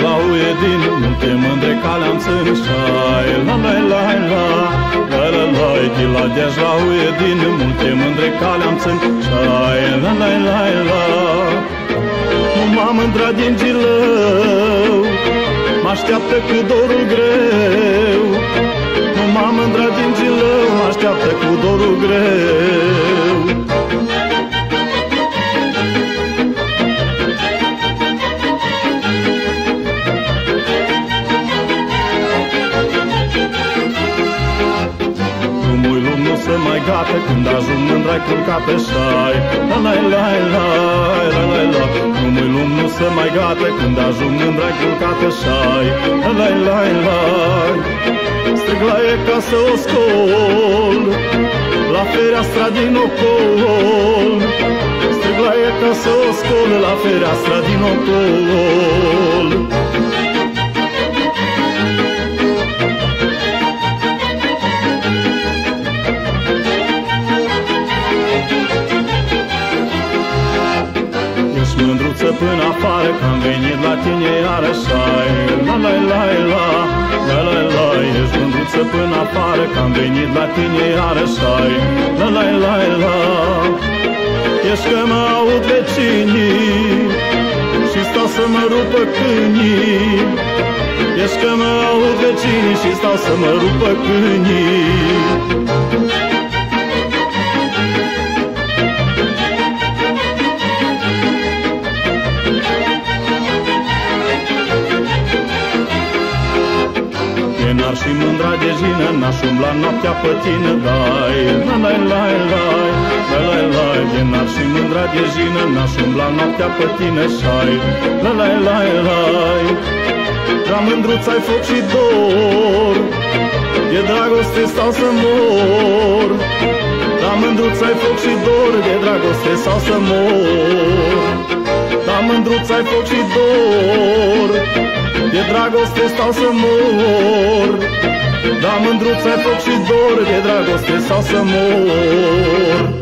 din multe mândre cale am sunt șai La la la la La la la De la deja uie din multe mândre cale am sunt șai La la la la. Nu m-am mândrat din gilău Mă așteaptă cu dorul greu se mai gata Când ajung mândra culca pe șai La la la la la la la. Numai lum nu se mai gata Când ajung mândra culca pe șai La la la la. Strig la e ca să o scol. La fereastra din ocol. Strig la e ca să o scol La fereastra din ocol mândruță până afară Că am venit la tine iarăși ai. La la la la La la la Ești mândruță până afară Că am venit la tine iarăși ai. La la la la Ești că mă aud vecinii Și stau să mă rupă câinii. Ești că mă aud vecinii Și stau să mă rupă câinii N-ar și mândra de jină N-aș umbla noaptea pe tine Dai, la la la la La la la N-ar și mândra de jină N-aș umbla noaptea pe tine Șai, la la la la La mândruț ai foc și dor De dragoste stau să mor. La mândruț ai foc și dor De dragoste stau să mor. La mândruț ai foc și dor. de dragoste stau să mor. Da mândruță foc și dor De dragoste stau să mor